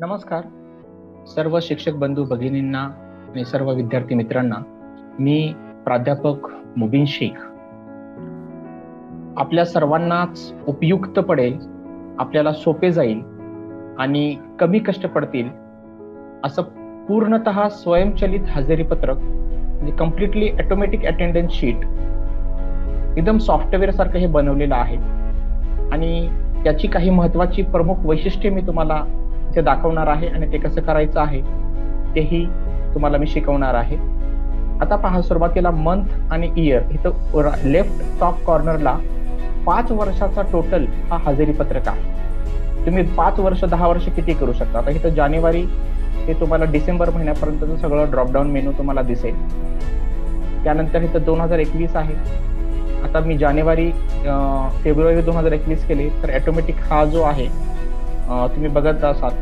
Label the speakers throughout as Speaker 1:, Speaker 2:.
Speaker 1: नमस्कार. सर्व शिक्षक बंधू भगिनींना आणि सर्व विद्यार्थी मित्रांना मी प्राध्यापक मुबीन शेख. आपल्या सर्वांनाच उपयुक्त पडेल आपल्याला सोपे जाईल आणि कमी कष्ट पडतील असं पूर्णत स्वयंचलित हजेरी पत्रक म्हणजे कम्प्लिटली ऑटोमॅटिक अटेंडन्स शीट एकदम सॉफ्टवेअर सारखं हे बनवलेलं आहे. आणि त्याची काही महत्वाची प्रमुख वैशिष्ट्ये मी तुम्हाला ते दाखवणार आहे आणि ते कसं करायचं आहे तेही तुम्हाला मी शिकवणार आहे. आता पहा सुरुवातीला मंथ आणि इयर इथं लेफ्ट टॉप कॉर्नरला पाच वर्षाचा टोटल हा हजेरी पत्रक आहे. तुम्ही पाच वर्ष दहा वर्ष किती करू शकता? आता इथं जानेवारी हे तुम्हाला डिसेंबर महिन्यापर्यंतचं सगळं ड्रॉपडाऊन मेनू तुम्हाला दिसेल. त्यानंतर इथं दोन हजार एकवीस आहे. आता मी जानेवारी फेब्रुवारी दोन हजार एकवीस केले तर ऑटोमॅटिक हा जो आहे तुम्ही बघत असाल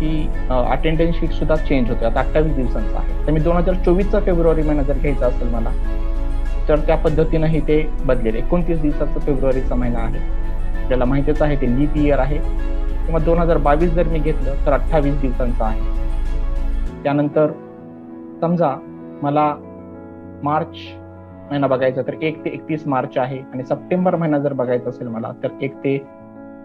Speaker 1: की अटेंडन्स शीट सुद्धा चेंज होते. आता अठ्ठावीस दिवसांचा आहे. तर मी दोन हजार चोवीसचा फेब्रुवारी महिना जर घ्यायचा असेल मला तर त्या पद्धतीनंही ते बदलेले. एकोणतीस दिवसाचा फेब्रुवारीचा महिना आहे. आपल्याला माहितीच आहे ते लीप इयर आहे. किंवा दोन हजार बावीस जर मी घेतलं तर अठ्ठावीस दिवसांचा आहे. त्यानंतर समजा मला मार्च महिना बघायचा तर एक ते एकतीस मार्च आहे. आणि सप्टेंबर महिना जर बघायचा असेल मला तर एक ते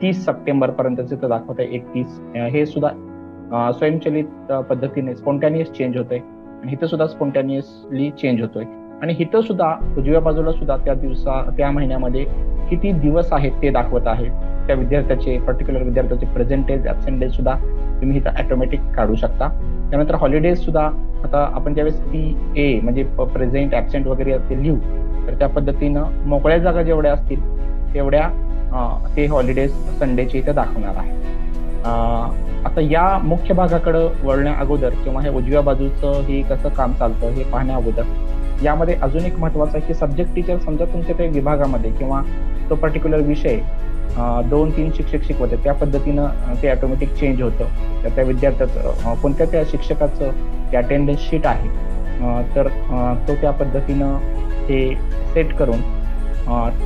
Speaker 1: तीस सप्टेंबर पर्यंतचे तर दाखवत आहे एकतीस हे सुद्धा स्वयंचलित पद्धतीने स्पॉन्टॅनियस चेंज होतंय. आणि इथं सुद्धा स्पॉन्टॅनियसली चेंज होतोय. आणि इथं सुद्धा उजव्या बाजूला सुद्धा त्या दिवसा त्या महिन्यामध्ये किती दिवस आहेत ते दाखवत आहे. त्या विद्यार्थ्याचे पर्टिक्युलर विद्यार्थ्याचे प्रेझेंटेज ऍबसेंट डेज सुद्धा तुम्ही इथं ऑटोमॅटिक काढू शकता. त्यानंतर हॉलिडेज सुद्धा आता आपण ज्यावेळेस पी ए म्हणजे प्रेझेंट ऍबसेंट वगैरे ते लिहू तर त्या पद्धतीनं मोकळ्या जागा जेवढ्या असतील तेवढ्या ते हॉलिडेज संडेचे इथे दाखवणार आहे. आता या मुख्य भागाकडे वळण्या अगोदर किंवा हे उजव्या बाजूचं हे कसं काम चालतं हे पाहण्या अगोदर यामध्ये अजून एक महत्वाचं आहे की सब्जेक्ट टीचर समजा तुमच्या त्या विभागामध्ये किंवा तो पर्टिक्युलर विषय दोन तीन शिक्षक शिकवते त्या पद्धतीनं ते ऑटोमॅटिक चेंज होतं. तर त्या विद्यार्थ्याचं कोणत्या त्या शिक्षकाचं ते अटेंडन्स शीट आहे तर तो त्या पद्धतीनं हे सेट करून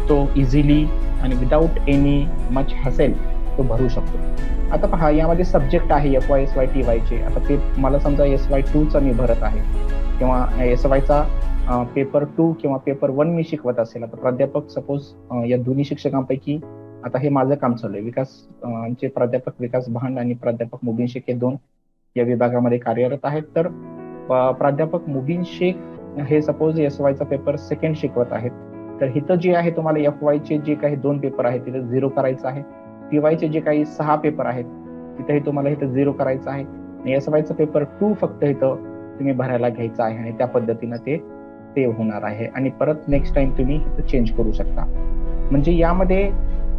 Speaker 1: तो इझिली आणि विदाऊट एनी मच हसेल तो भरू शकतो. आता पहा यामध्ये सब्जेक्ट आहे F Y S Y T वायचे आता ते मला समजा एस वाय टूचा मी भरत आहे. किंवा एस वायचा पेपर टू किंवा पेपर वन मी शिकवत असेल. आता प्राध्यापक सपोज या दोन्ही शिक्षकांपैकी आता हे माझं काम चालू आहे. विकास चे प्राध्यापक विकास भांड आणि प्राध्यापक मुबीन शेख हे दोन या विभागामध्ये कार्यरत आहेत. तर प्राध्यापक मुबीन शेख हे सपोज एस वायचा पेपर सेकंड शिकवत आहेत. तर इथं जे आहे तुम्हाला एफ वायचे जे काही दोन पेपर आहेत तिथे झिरो करायचं आहे. पी वायचे जे काही सहा पेपर आहेत तिथेही तुम्हाला इथं झिरो करायचं आहे. आणि एस वायचा पेपर टू फक्त इथं तुम्ही भरायला घ्यायचा आहे आणि त्या पद्धतीनं ते सेव्ह होणार आहे. आणि परत नेक्स्ट टाइम तुम्ही इथं चेंज करू शकता. म्हणजे यामध्ये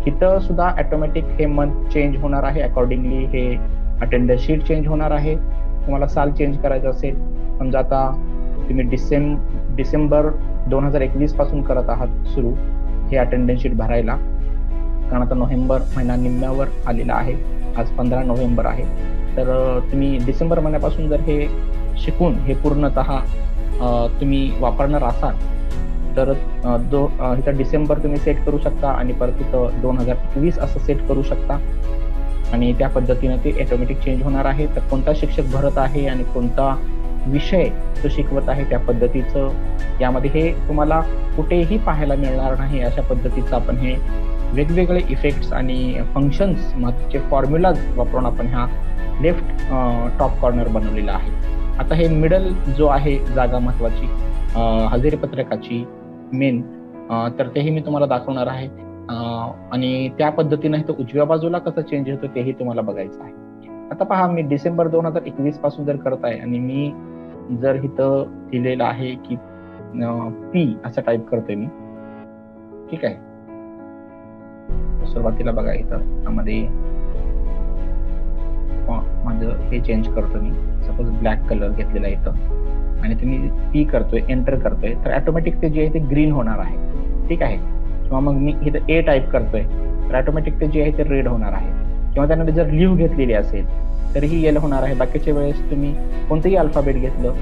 Speaker 1: इथं सुद्धा ऑटोमॅटिक हे मंथ चेंज होणार आहे. अकॉर्डिंगली हे अटेंडन्स शीट चेंज होणार आहे. तुम्हाला साल चेंज करायचं असेल समजा आता तुम्ही डिसेंब डिसेंबर दोन हजार एकवीसपासून करत आहात सुरू हे अटेंडन्स शीट भरायला. कारण आता नोव्हेंबर महिना निम्म्यावर आलेला आहे. आज पंधरा नोव्हेंबर आहे. तर तुम्ही डिसेंबर महिन्यापासून जर हे शिकून हे पूर्णत तुम्ही वापरणार असाल तर दो इथं डिसेंबर तुम्ही सेट करू शकता आणि परत इथं दोन हजार एकवीस असं सेट करू शकता. आणि त्या पद्धतीनं ते ऑटोमॅटिक चेंज होणार आहे. तर कोणता शिक्षक भरत आहे आणि कोणता विषय तो शिकवत आहे त्या पद्धतीचं यामध्ये हे तुम्हाला कुठेही पाहायला मिळणार नाही. अशा पद्धतीचं आपण हे वेगवेगळे इफेक्ट्स आणि फंक्शन्स महत्त्वाचे फॉर्म्युलाज वापरून आपण हा लेफ्ट टॉप कॉर्नर बनवलेला आहे. आता हे मिडल जो आहे जागा महत्वाची हजेरी पत्रकाची मेन तर तेही मी तुम्हाला दाखवणार आहे. आणि त्या पद्धतीने तो उजव्या बाजूला कसं चेंज होतो तेही तुम्हाला बघायचं आहे. आता पहा मी डिसेंबर दोन हजार एकवीसपासून जर करत आहे आणि मी जर इथं दिलेलं आहे की पी असं टाईप करतोय मी. ठीक आहे? सुरुवातीला बघा इथं. त्यामध्ये माझं हे चेंज करतो मी. सपोज ब्लॅक कलर घेतलेला इथं. आणि तुम्ही पी करतोय एंटर करतोय तर ऑटोमॅटिक ते जे आहे ते ग्रीन होणार आहे. ठीक आहे? किंवा मग मी इथं ए टाईप करतोय तर ऑटोमॅटिक ते जे आहे ते रेड होणार आहे. किंवा त्यांना जर लिव्ह घेतलेली असेल तरीही येल होणार आहे. बाकीच्या वेळेस तुम्ही कोणतंही अल्फाबेट घेतलं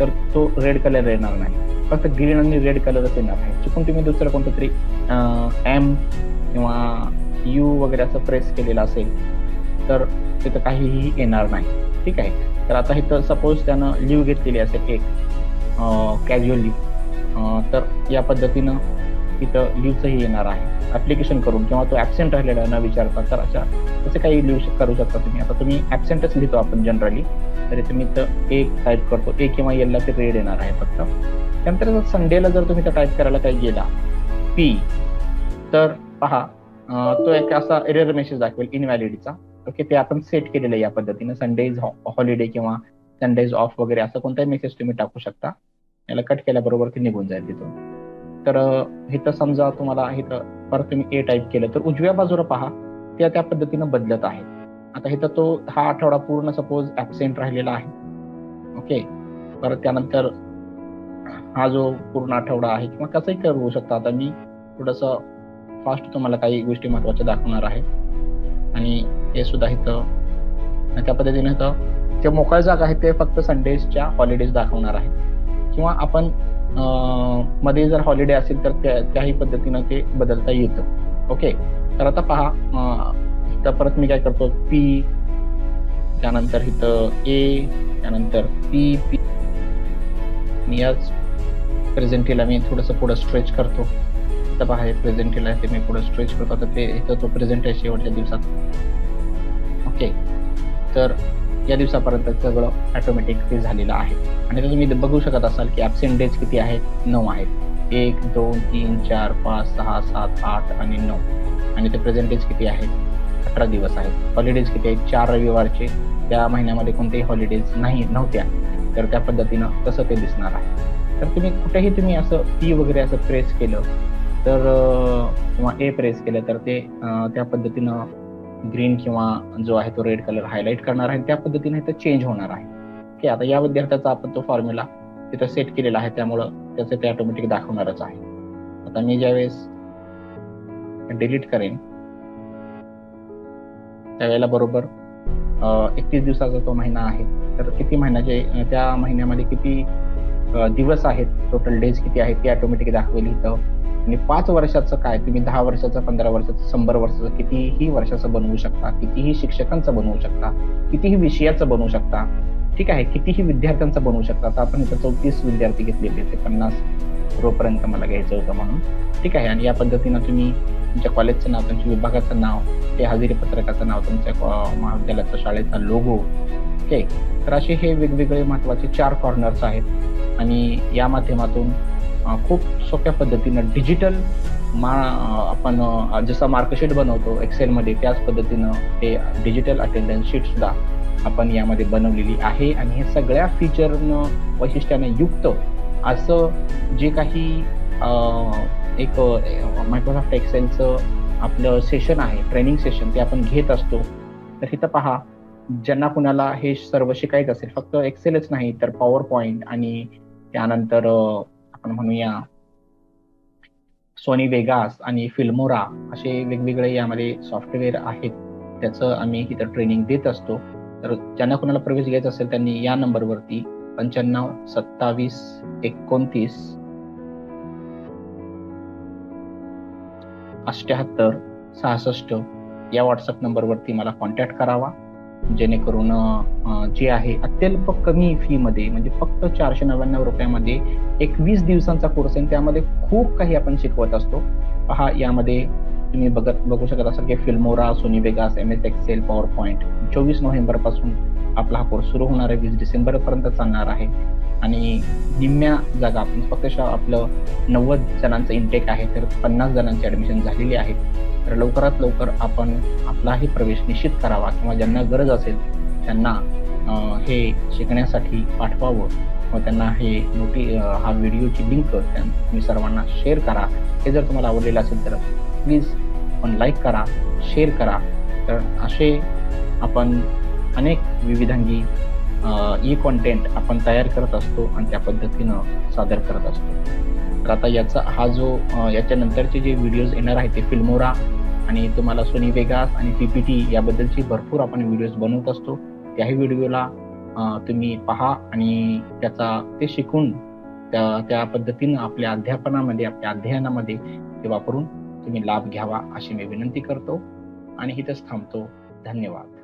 Speaker 1: तर तो रेड कलर येणार नाही. फक्त ग्रीन आणि रेड कलरच येणार आहे. चुकून तुम्ही दुसरं कोणतं तरी एम किंवा यू वगैरे असं प्रेस केलेलं असेल तर तिथं काहीही येणार नाही. ठीक आहे? तर आता इथं सपोज त्यानं लिव्ह घेतलेली असेल एक कॅज्युअली तर या पद्धतीनं इथं लिव्हचंही येणार आहे. ऍप्लिकेशन करून किंवा तो ऍबसेंट राहिलेला न विचारता तर अशा तसे काही लिहू करू शकता तुम्ही. आता तुम्ही ऍबसेंटच लिहितो आपण जनरली तरी तुम्ही तर एक टाईप करतो. ए किंवा एलला ते रेड येणार आहे फक्त. त्यानंतर संडेला जर तुम्ही तर टाईप करायला काही गेला पी तर पहा तो एक असा एरर मेसेज दाखवेल इनव्हॅलिडीचा ओके ते आपण सेट केलेलं आहे या पद्धतीने. संडे इज हॉलिडे किंवा संडे इज ऑफ वगैरे असं कोणताही मेसेज तुम्ही टाकू शकता. याला कट केल्याबरोबर ते निघून जाईल तिथून. तर इथं समजा तुम्हाला इथं परत तुम्ही ए टाईप केलं तर उजव्या बाजूला पहा त्या त्या पद्धतीनं बदलत आहे आता इथं तो हा आठवडा पूर्ण सपोज ऍबसेंट राहिलेला आहे. ओके परत त्यानंतर हा जो पूर्ण आठवडा आहे किंवा कसंही करू शकता. आता मी थोडस फास्ट तुम्हाला काही गोष्टी महत्त्वाच्या दाखवणार आहे. आणि हे सुद्धा इथं त्या पद्धतीने इथं जे मोकळ्या जागा आहेत ते फक्त संडेजच्या हॉलिडेज दाखवणार आहे. किंवा आपण मध्ये जर हॉलिडे असेल तर त्याही पद्धतीनं ते बदलता येतं. ओके तर आता पहा तर परत मी काय करतो? पी त्यानंतर इथं ए त्यानंतर पी पी मी याच प्रेझेंटीला मी थोडंसं पुढं स्ट्रेच करतो. तर पहा हे प्रेझेंटीला ते मी पुढं स्ट्रेच करतो. तर ते इथं तो प्रेझेंट आहे शेवटच्या दिवसात. ओके तर या दिवसापर्यंत सगळं ऑटोमॅटिक ते झालेलं आहे. आणि तुम्ही बघू शकत असाल की ॲबसेंट डेज किती आहेत? नऊ आहेत. एक दोन तीन चार पाच सहा सात आठ आणि नऊ. आणि ते प्रेझेंटेज किती आहेत? अठरा दिवस आहेत. हॉलिडेज किती आहेत? चार रविवारचे. त्या महिन्यामध्ये कोणतेही हॉलिडेज नाही नव्हत्या. तर त्या पद्धतीनं तसं ते दिसणार आहे. तर तुम्ही कुठेही तुम्ही असं पी वगैरे असं प्रेस केलं तर किंवा ए प्रेस केलं तर ते त्या पद्धतीनं ग्रीन किंवा जो आहे तो रेड कलर हायलाईट करणार आहे. त्या पद्धतीने तर चेंज होणार आहे. की आता या विद्यार्थ्याचा आपण तो फॉर्म्युला तिथं सेट केलेला आहे. त्यामुळं त्याचं ते ऑटोमॅटिक दाखवणारच आहे. आता मी ज्यावेळेस डिलीट करेन त्यावेळेला बरोबर एकतीस दिवसाचा तो महिना आहे. तर किती महिन्याचे त्या महिन्यामध्ये किती दिवस आहेत? टोटल डेज किती आहेत? ते ऑटोमॅटिक दाखवेल इथं. आणि पाच वर्षाचं काय? तुम्ही दहा वर्षाचं पंधरा वर्षाचं शंभर वर्षाचं कितीही वर्षाचं बनवू शकता कितीही शिक्षकांचं बनवू शकता कितीही विषयाचं बनवू शकता ठीक आहे? कितीही विद्यार्थ्यांचं बनवू शकता. आता आपण इथं चौतीस विद्यार्थी घेतलेले ते पन्नास रोपर्यंत मला घ्यायचं होतं म्हणून. ठीक आहे? आणि या पद्धतीनं तुम्ही तुमच्या कॉलेजचं नाव तुमच्या विभागाचं नाव ते हजेरी पत्रकाचं नाव तुमच्या महाविद्यालयाचा शाळेचा लोगो ओके तर असे हे वेगवेगळे महत्त्वाचे चार कॉर्नर्स आहेत. आणि या माध्यमातून खूप सोप्या पद्धतीनं डिजिटल मा आपण जसं मार्कशीट बनवतो एक्सेलमध्ये त्याच पद्धतीनं ते डिजिटल अटेंडन्स शीट सुद्धा आपण यामध्ये बनवलेली आहे. आणि हे सगळ्या फीचरनं वैशिष्ट्याने युक्त असं जे काही एक मायक्रोसॉफ्ट एक्सेलचं आपलं सेशन आहे ट्रेनिंग सेशन ते आपण घेत असतो. तर इथं पहा ज्यांना कुणाला हे सर्व शिकायचं असेल फक्त एक्सेलच नाही तर पॉवर पॉईंट आणि त्यानंतर आपण म्हणूया. सोनी वेगास आणि फिल्मोरा असे वेगवेगळे यामध्ये सॉफ्टवेअर आहेत. त्याचं आम्ही इथं ट्रेनिंग देत असतो. तर ज्यांना कोणाला प्रवेश घ्यायचा असेल त्यांनी या नंबरवरती पंच्याण्णव सत्तावीस एकोणतीस अष्ट्याहत्तर सहासष्ट या व्हॉट्सअप नंबरवरती मला कॉन्टॅक्ट करावा. जेणेकरून जे आहे अत्यल्प कमी फी मध्ये म्हणजे फक्त चारशे नव्याण्णव रुपयामध्ये एक वीस दिवसांचा कोर्स आहे. त्यामध्ये खूप काही आपण शिकवत असतो. पहा यामध्ये तुम्ही बघत बघू शकत असाल की Filmora Sony Vegas M S Excel PowerPoint चोवीस नोव्हेंबरपासून आपला हा कोर्स सुरू होणार आहे. वीस डिसेंबर पर्यंत चालणार आहे. आणि निम्म्या जागा आपण फक्त आपलं नव्वद जणांचं इंटेक आहे तर पन्नास जणांची ऍडमिशन झालेली आहे. तर लवकरात लवकर आपण आपलाही प्रवेश निश्चित करावा किंवा ज्यांना गरज असेल त्यांना हे शिकण्यासाठी पाठवावं व त्यांना हे नोटी हा व्हिडिओची लिंक तुम्ही सर्वांना शेअर करा. हे जर तुम्हाला आवडलेलं असेल तर प्लीज आपण लाईक करा शेअर करा. तर असे आपण अनेक विविधांगी ई कॉन्टेंट e आपण तयार करत असतो आणि त्या पद्धतीनं सादर करत असतो. तर आता याचा हा जो याच्यानंतरचे जे व्हिडिओज येणार आहेत ते फिल्मोरा आणि तुम्हाला सोनी वेगास आणि पीपीटी याबद्दलची भरपूर आपण व्हिडिओज बनवत असतो. त्याही व्हिडिओला तुम्ही पहा आणि त्याचा ते शिकून त्या त्या पद्धतीनं आपल्या अध्यापनामध्ये आपल्या अध्ययनामध्ये ते वापरून तुम्ही लाभ घ्यावा अशी मी विनंती करतो. आणि इथंच थांबतो. धन्यवाद.